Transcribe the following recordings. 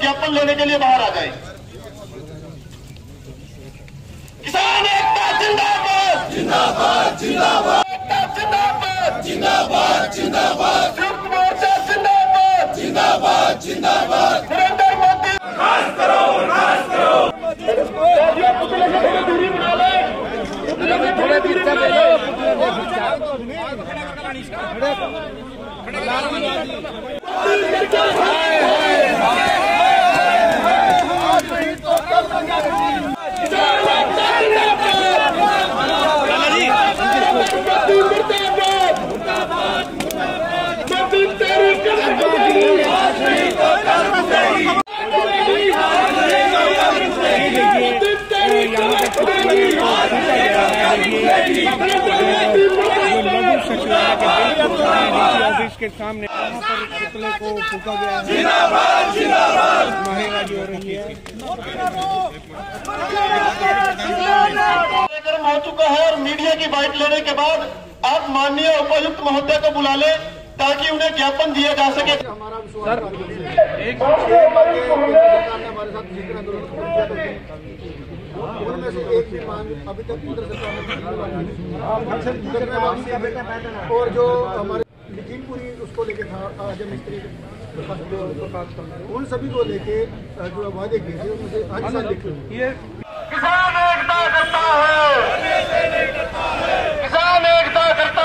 ज्ञापन लेने के लिए बाहर आ जाए। किसान एकता जिंदाबाद। जिंदाबाद जिंदाबाद। जिंदाबाद। जिंदाबाद जिंदाबाद। संयुक्त मोर्चा जिंदाबाद। जिंदाबाद जिंदाबाद। नरेंद्र मोदी। खास करो खास करो। पुतले से थोड़ी दूरी बना ले पुतले से के सामने पर पुतले को फूका गया है नारेबाजी हो रही है कार्यक्रम हो चुका है और मीडिया की बाइट लेने के बाद आप माननीय उपायुक्त महोदय को बुला ले ताकि उन्हें ज्ञापन दिया जा सके। उनमें से एक भी मांग अभी तक केंद्र सरकार ने और जो हमारे लखीमपुरी उसको लेके था आज मिस्त्री उन सभी को लेके जो वादे किए थे उनमें से आज साल लिखे ये किसान एकता करता है किसान एकता करता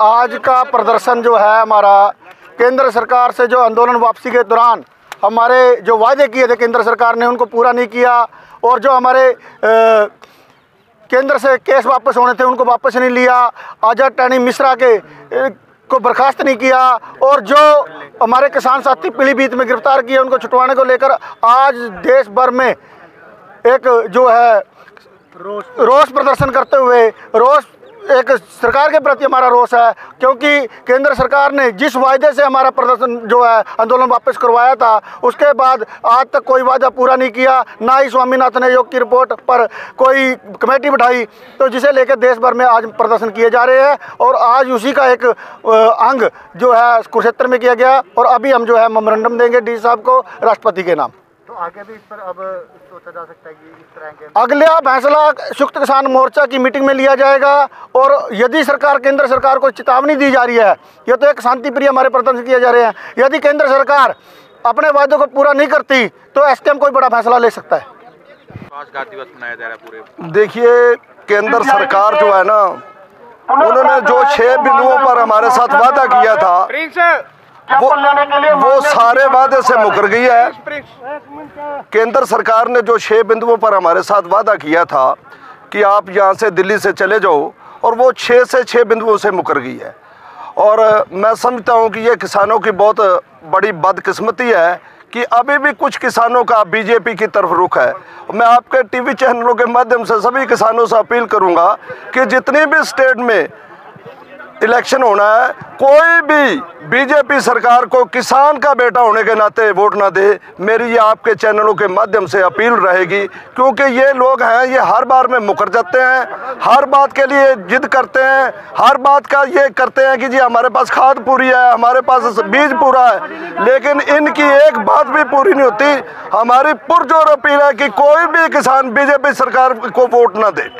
आज का प्रदर्शन जो है हमारा, केंद्र सरकार से जो आंदोलन वापसी के दौरान हमारे जो वायदे किए थे केंद्र सरकार ने, उनको पूरा नहीं किया और जो हमारे केंद्र से केस वापस होने थे, उनको वापस नहीं लिया। आज़ाद टैनी मिश्रा के को बर्खास्त नहीं किया और जो हमारे किसान साथी पीलीभीत में गिरफ़्तार किए, उनको छुटवाने को लेकर आज देश भर में एक जो है रोष प्रदर्शन करते हुए, रोष एक सरकार के प्रति हमारा रोष है, क्योंकि केंद्र सरकार ने जिस वायदे से हमारा प्रदर्शन जो है, आंदोलन वापस करवाया था, उसके बाद आज तक कोई वादा पूरा नहीं किया, ना ही स्वामीनाथन आयोग की रिपोर्ट पर कोई कमेटी बिठाई। तो जिसे लेकर देश भर में आज प्रदर्शन किए जा रहे हैं, और आज उसी का एक अंग जो है कुरुक्षेत्र में किया गया, और अभी हम जो है मेमोरेंडम देंगे डी साहब को, राष्ट्रपति के नाम। तो आगे भी इस पर अब सोचा जा सकता है कि इस तरह के अगला फैसला संयुक्त किसान मोर्चा की मीटिंग में लिया जाएगा और यदि सरकार केंद्र सरकार को चेतावनी दी जा रही है ये तो एक शांति प्रिय हमारे प्रदर्शन किए जा रहे हैं। यदि केंद्र सरकार अपने वादों को पूरा नहीं करती तो एसकेएम कोई बड़ा फैसला ले सकता है। दिवस मनाया जा रहा है पूरे देखिए केंद्र सरकार जो है ना उन्होंने जो छह बिंदुओं पर हमारे साथ वादा किया था वो वो सारे वादे से मुकर गई है। केंद्र सरकार ने जो छह बिंदुओं पर हमारे साथ वादा किया था कि आप यहाँ से दिल्ली से चले जाओ और वो छः से छः बिंदुओं से मुकर गई है। और मैं समझता हूँ कि ये किसानों की बहुत बड़ी बदकिस्मती है कि अभी भी कुछ किसानों का बीजेपी की तरफ़ रुख है। मैं आपके टीवी चैनलों के माध्यम से सभी किसानों से अपील करूँगा कि जितनी भी स्टेट में इलेक्शन होना है, कोई भी बीजेपी सरकार को किसान का बेटा होने के नाते वोट ना दे, मेरी ये आपके चैनलों के माध्यम से अपील रहेगी, क्योंकि ये लोग हैं, ये हर बार में मुकर जाते हैं, हर बात के लिए जिद करते हैं, हर बात का ये करते हैं कि जी हमारे पास खाद पूरी है, हमारे पास बीज पूरा है, लेकिन इनकी एक बात भी पूरी नहीं होती, हमारी पुरजोर अपील है कि कोई भी किसान बीजेपी सरकार को वोट ना दे।